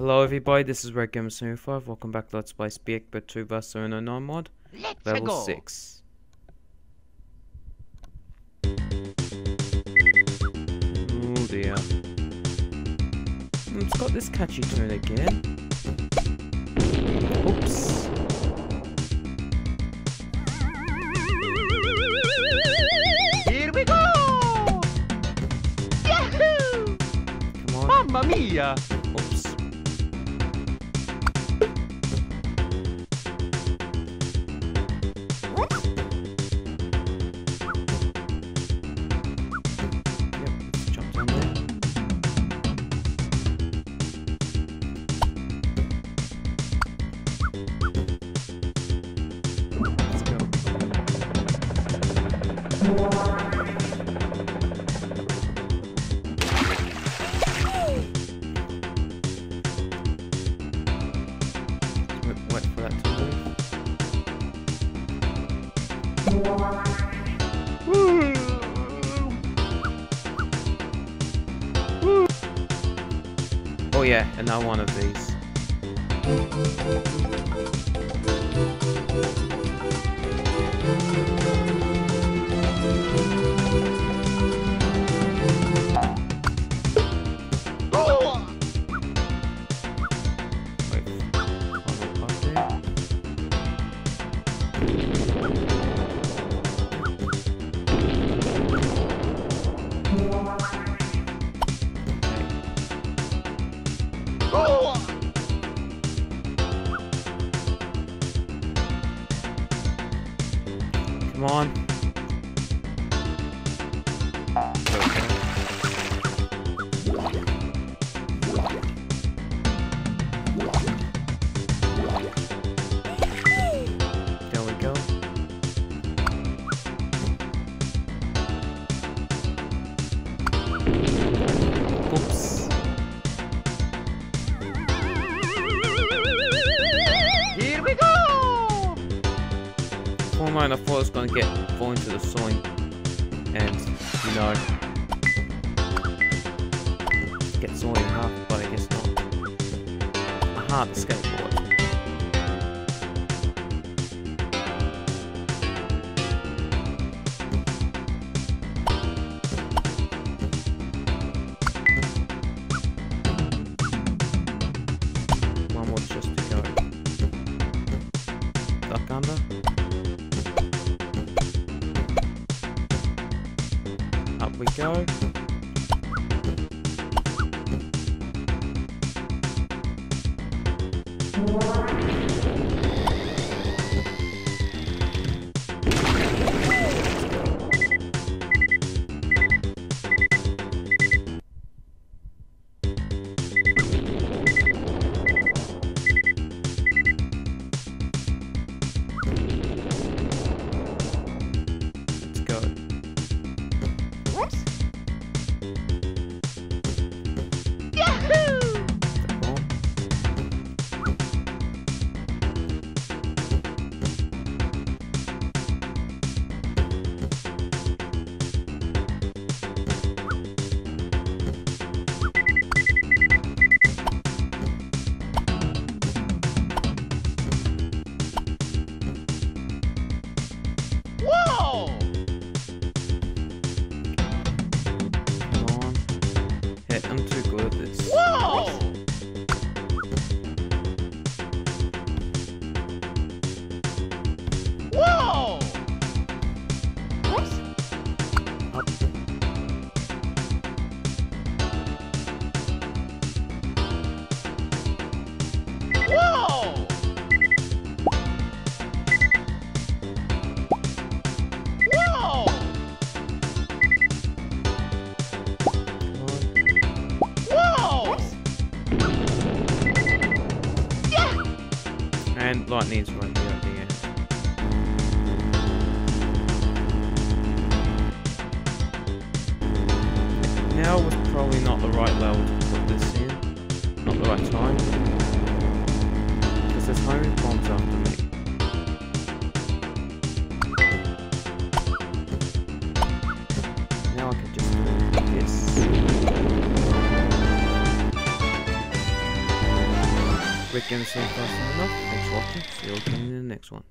Hello everybody, this is Red Gamer 75. Welcome back to Let's Play Speedy Eggbert 2 vs 9 mod. Let's Level go. 6. Oh dear. It's got this catchy tune again. Oops. Here we go! Yahoo! Come on. Mamma mia! Oh yeah, another one of these. Come on. Okay. Moment I thought I was gonna get fall into the soil and you know get soil in half, but I guess not. Aha, the skateboard. Go. Hey, I'm too good at this. Whoa! And lightning's right here at the end. Now was probably not the right level to put this in. Not the right time. Because there's homing bombs after me. Rick Games saying fast enough. Thanks for watching. See you again in the next one.